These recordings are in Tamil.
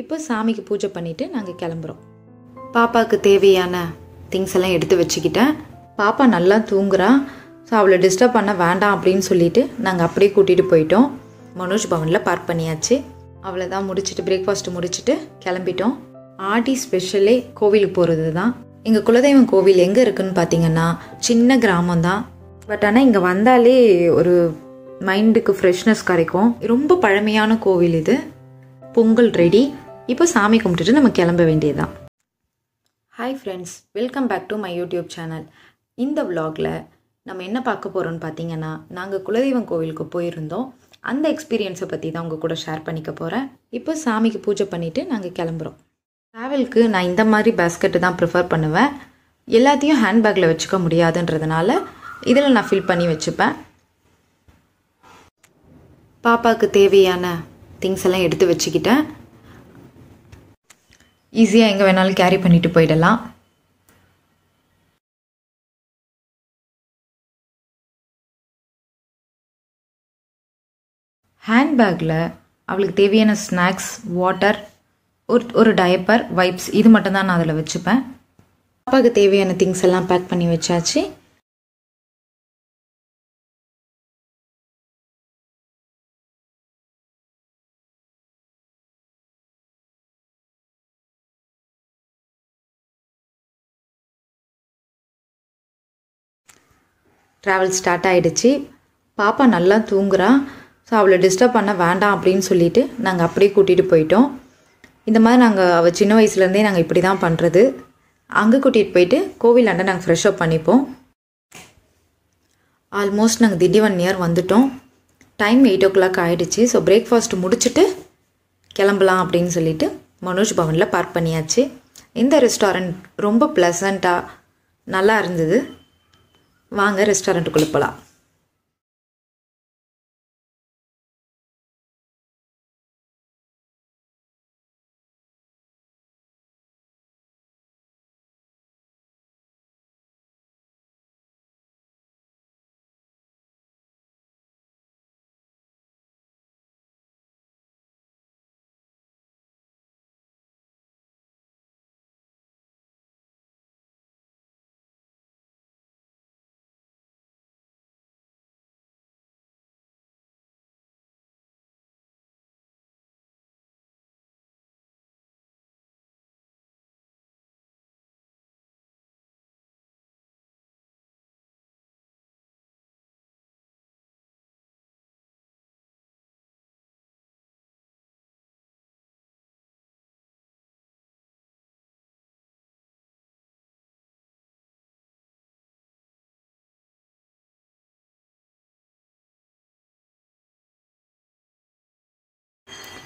இப்போ சாமிக்கு பூஜை பண்ணிவிட்டு நாங்கள் கிளம்புறோம். பாப்பாவுக்கு தேவையான திங்ஸ் எல்லாம் எடுத்து வச்சுக்கிட்டேன். பாப்பா நல்லா தூங்குறா. ஸோ அவளை டிஸ்டர்ப் பண்ண வேண்டாம் அப்படின்னு சொல்லிட்டு நாங்கள் அப்படியே கூட்டிகிட்டு போயிட்டோம். மனோஜ் பவனில் பார்க் பண்ணியாச்சு. அவளை தான் முடிச்சுட்டு பிரேக்ஃபாஸ்ட் முடிச்சுட்டு கிளம்பிட்டோம். ஆடி ஸ்பெஷலே கோவிலுக்கு போகிறது தான் எங்கள் குலதெய்வம் கோவில் எங்கே இருக்குன்னு பார்த்தீங்கன்னா சின்ன கிராமம் தான் பட் ஆனால் இங்கே வந்தாலே ஒரு மைண்டுக்கு ஃப்ரெஷ்னஸ் கிடைக்கும். ரொம்ப பழமையான கோவில் இது. பொங்கல் ரெடி இப்போ சாமி கும்பிட்டுட்டு நம்ம கிளம்ப வேண்டியதுதான். Hi friends welcome back to my YouTube channel இந்த விலாகில் நம்ம என்ன பார்க்க போகிறோம்னு பார்த்தீங்கன்னா நாங்கள் குலதெய்வம் கோவிலுக்கு போயிருந்தோம். அந்த எக்ஸ்பீரியன்ஸை பற்றி தான் உங்கள் கூட ஷேர் பண்ணிக்க போகிறேன் இப்போ சாமிக்கு பூஜை பண்ணிவிட்டு நாங்கள் கிளம்புறோம். ட்ராவலுக்கு நான் இந்த மாதிரி பேஸ்கெட்டு தான் ப்ரிஃபர் பண்ணுவேன். எல்லாத்தையும் ஹேண்ட்பேக்கில் வச்சுக்க முடியாதுன்றதுனால இதில் நான் ஃபில் பண்ணி வச்சுப்பேன். பாப்பாவுக்கு தேவையான திங்ஸ் எல்லாம் எடுத்து வச்சுக்கிட்டேன். ஈஸியாக எங்கே வேணாலும் கேரி பண்ணிட்டு போயிடலாம். ஹேண்ட்பேக்கில் அவளுக்கு தேவையான ஸ்நாக்ஸ் வாட்டர் ஒரு ஒரு டயப்பர் வைப்ஸ் இது மட்டும்தான் நான் அதில் வச்சுப்பேன். பாப்பாவுக்கு தேவையான திங்ஸ் எல்லாம் பேக் பண்ணி வச்சாச்சு. ட்ராவல் ஸ்டார்ட் ஆகிடுச்சு பாப்பா நல்லா தூங்குறா. ஸோ அவளை டிஸ்டர்ப் பண்ண வேண்டாம் அப்படின்னு சொல்லிட்டு நாங்கள் அப்படியே கூட்டிகிட்டு போயிட்டோம். இந்த மாதிரி நாங்கள் அவள் சின்ன வயசுலேருந்தே நாங்கள் இப்படி தான் பண்ணுறது அங்கே கூட்டிகிட்டு போயிட்டு கோவிலாண்ட நாங்கள் ஃப்ரெஷ் அப் பண்ணிப்போம். ஆல்மோஸ்ட் நாங்கள் திண்டிவன் நியர் வந்துட்டோம். டைம் எயிட் ஓ கிளாக் ஆகிடுச்சு ஸோ பிரேக்ஃபாஸ்ட் முடிச்சுட்டு கிளம்பலாம் அப்படின்னு சொல்லிட்டு மனோஜ் பவனில் பார்க் பண்ணியாச்சு. இந்த ரெஸ்டாரண்ட் ரொம்ப ப்ளசண்ட்டாக நல்லா இருந்தது. வாங்க ரெஸ்டாரண்ட்டுக்குள்ளே போகலாம்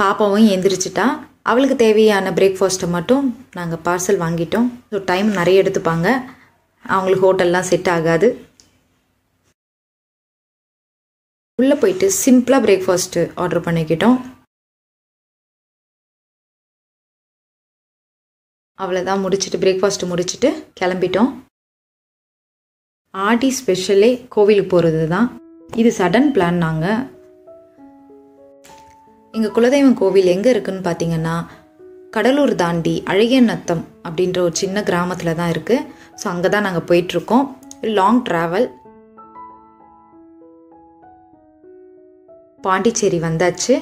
பாப்பாவும் எந்திரிச்சிட்டா. அவளுக்கு தேவையான பிரேக்ஃபாஸ்ட்டை மட்டும் நாங்கள் பார்சல் வாங்கிட்டோம். ஸோ டைம் நிறைய எடுத்துப்பாங்க. அவங்களுக்கு ஹோட்டல்லாம் செட் ஆகாது. உள்ளே போயிட்டு சிம்பிளாக பிரேக்ஃபாஸ்ட்டு ஆர்டர் பண்ணிக்கிட்டோம். அவ்வளோதான் முடிச்சுட்டு பிரேக்ஃபாஸ்ட்டு முடிச்சுட்டு கிளம்பிட்டோம். ஆடி ஸ்பெஷலே கோவிலுக்கு போகிறது தான் இது சடன் பிளான் நாங்கள் எங்கள் குலதெய்வம் கோவில் எங்கே இருக்குன்னு பார்த்தீங்கன்னா கடலூர் தாண்டி அழகிய நத்தம் அப்படின்ற ஒரு சின்ன கிராமத்தில் தான் இருக்குது ஸோ அங்கே தான் நாங்கள் போயிட்டுருக்கோம். லாங் ட்ராவல் பாண்டிச்சேரி வந்தாச்சு.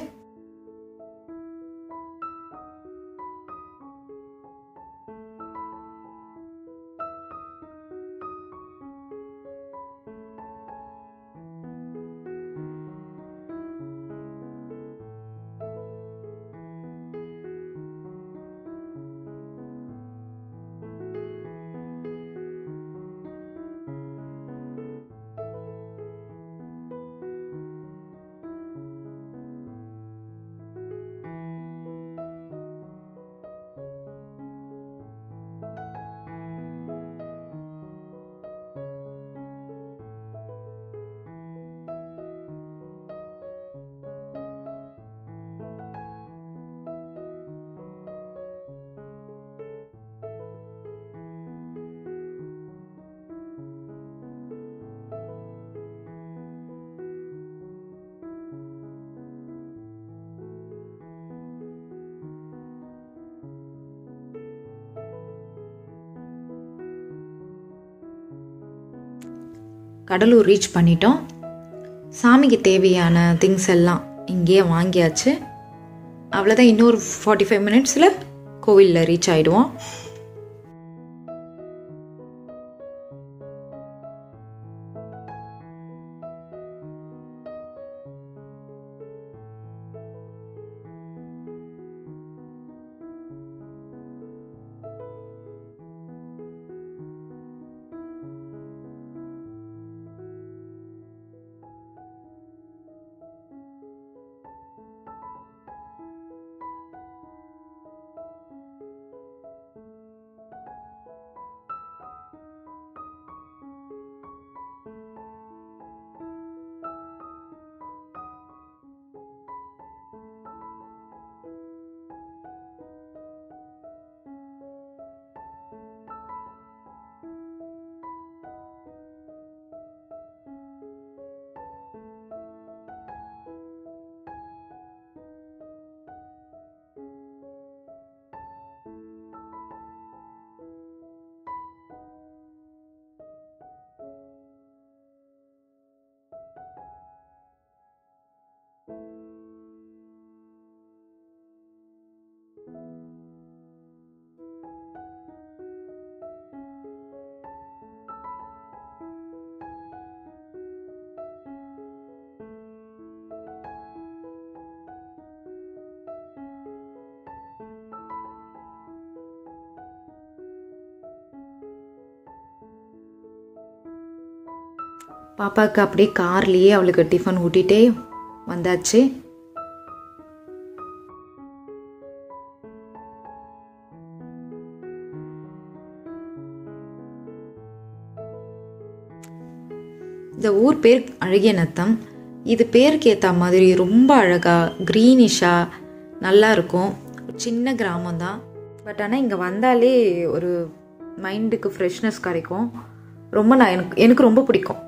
கடலூர் ரீச் பண்ணிட்டோம். சாமிக்கு தேவையான திங்ஸ் எல்லாம் இங்கேயே வாங்கியாச்சு. அவ்வளோதான் இன்னொரு ஃபார்ட்டி ஃபைவ் மினிட்ஸில் கோவிலில் ரீச் ஆகிடுவோம் பாப்பாவுக்கு அப்படியே கார்லேயே அவளுக்கு டிஃபன் ஊட்டிகிட்டே வந்தாச்சு. இந்த ஊர் பேர் அழகிய நத்தம். இது பேருக்கு ஏற்ற மாதிரி ரொம்ப அழகாக க்ரீனிஷாக நல்லா இருக்கும். சின்ன கிராமம் தான் பட் ஆனால் இங்கே வந்தாலே ஒரு மைண்டுக்கு ஃப்ரெஷ்னஸ் கிடைக்கும். ரொம்ப நான் எனக்கு எனக்கு ரொம்ப பிடிக்கும்.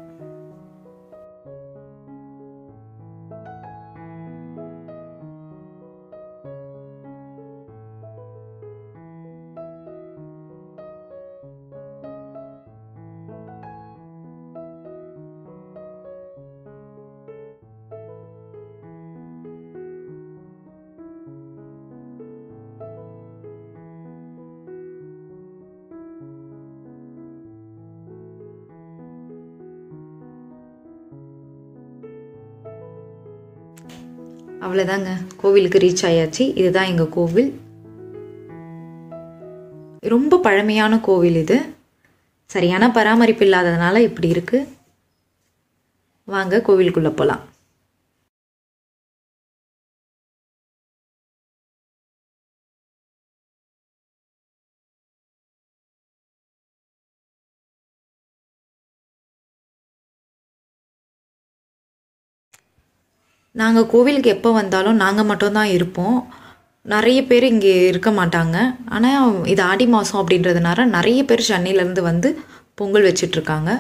அவ்வளோதாங்க கோவிலுக்கு ரீச் ஆயாச்சு. இதுதான் எங்கள் கோவில். ரொம்ப பழமையான கோவில் இது. சரியான பராமரிப்பு இல்லாததுனால இப்படி இருக்குது வாங்க கோவிலுக்குள்ளே போகலாம் நாங்கள் கோவிலுக்கு எப்போ வந்தாலும் நாங்கள் மட்டும்தான் இருப்போம். நிறைய பேர் இங்கே இருக்க மாட்டாங்க. ஆனால் இது ஆடி மாதம் அப்படின்றதுனால நிறைய பேர் சென்னையிலேருந்து வந்து பொங்கல் வச்சிட்ருக்காங்க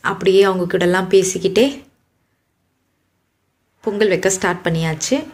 அப்படியே அவங்க கூடலாம் பேசிக்கிட்டே பொங்கல் வைக்க ஸ்டார்ட் பண்ணியாச்சு.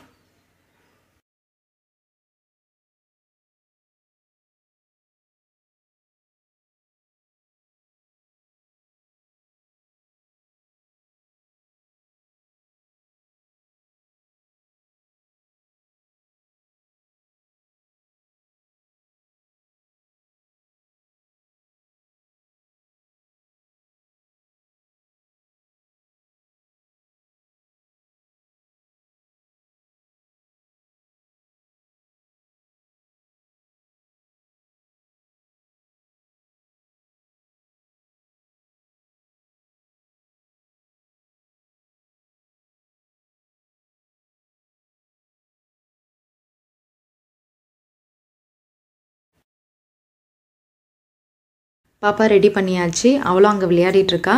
பாப்பா ரெடி பண்ணியாச்சு. அவளும் அங்கே விளையாடிட்டு இருக்கா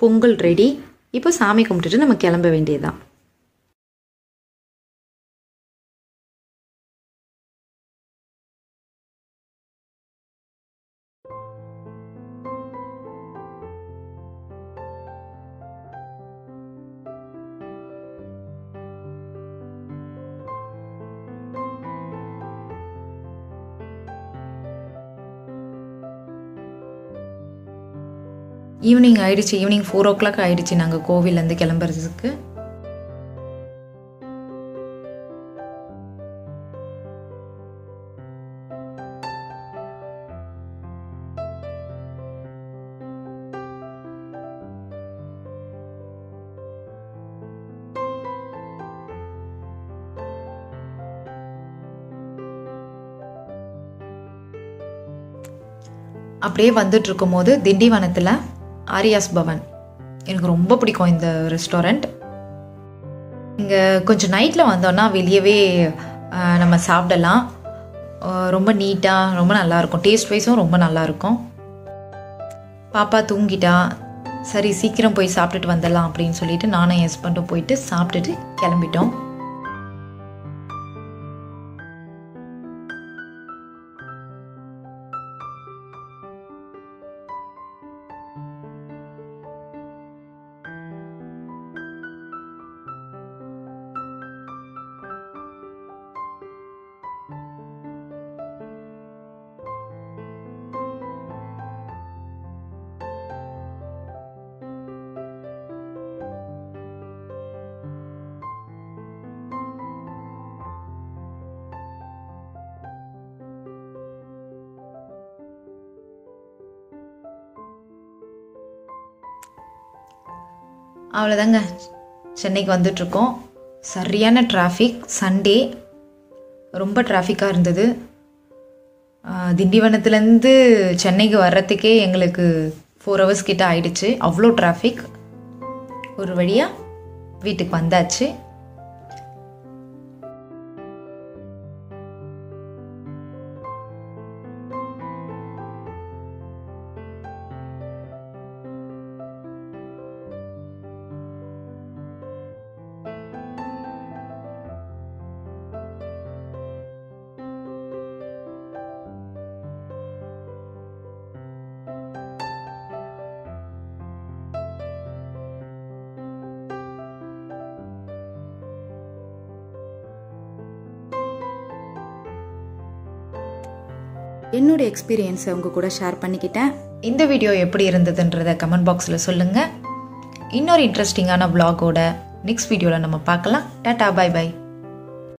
பொங்கல் ரெடி இப்போ சாமி கும்பிட்டுட்டு நம்ம கிளம்ப வேண்டியதுதான். ஈவினிங் ஆயிடுச்சு ஈவினிங் ஃபோர் ஓ கிளாக் ஆயிடுச்சு. நாங்கள் கோவிலேருந்து கிளம்புறதுக்கு. அப்படியே வந்துட்டு இருக்கும்போது திண்டிவனத்தில் ஆரியாஸ் பவன் எனக்கு ரொம்ப பிடிக்கும் இந்த ரெஸ்டாரண்ட் இங்கே கொஞ்சம் நைட்டில் வந்தோன்னா வெளியவே நம்ம சாப்பிடலாம். ரொம்ப நீட்டாக ரொம்ப நல்லாயிருக்கும் டேஸ்ட் வைஸும் ரொம்ப நல்லாயிருக்கும் பாப்பா தூங்கிட்டா சரி சீக்கிரம் போய் சாப்பிட்டுட்டு வந்துடலாம் அப்படின்னு சொல்லிட்டு நானும் என் ஹஸ்பண்டும் போயிட்டு சாப்பிட்டுட்டு கிளம்பிட்டோம். அவ்வளோதாங்க சென்னைக்கு வந்துட்ருக்கோம் சரியான டிராஃபிக் சண்டே ரொம்ப டிராஃபிக்காக இருந்தது. திண்டிவனத்துலேருந்து சென்னைக்கு வர்றதுக்கே எங்களுக்கு ஃபோர் ஹவர்ஸ் கிட்ட ஆயிடுச்சு. அவ்வளோ டிராஃபிக் ஒரு வழியாக வீட்டுக்கு வந்தாச்சு. என்னோட எக்ஸ்பீரியன்ஸை உங்கள் கூட ஷேர் பண்ணிக்கிட்டேன். இந்த வீடியோ எப்படி இருந்ததுன்றத கமெண்ட் பாக்ஸில் சொல்லுங்கள் இன்னொரு இன்ட்ரெஸ்டிங்கான வ்ளாகோட நெக்ஸ்ட் வீடியோவில் நம்ம பார்க்கலாம். Tata bye by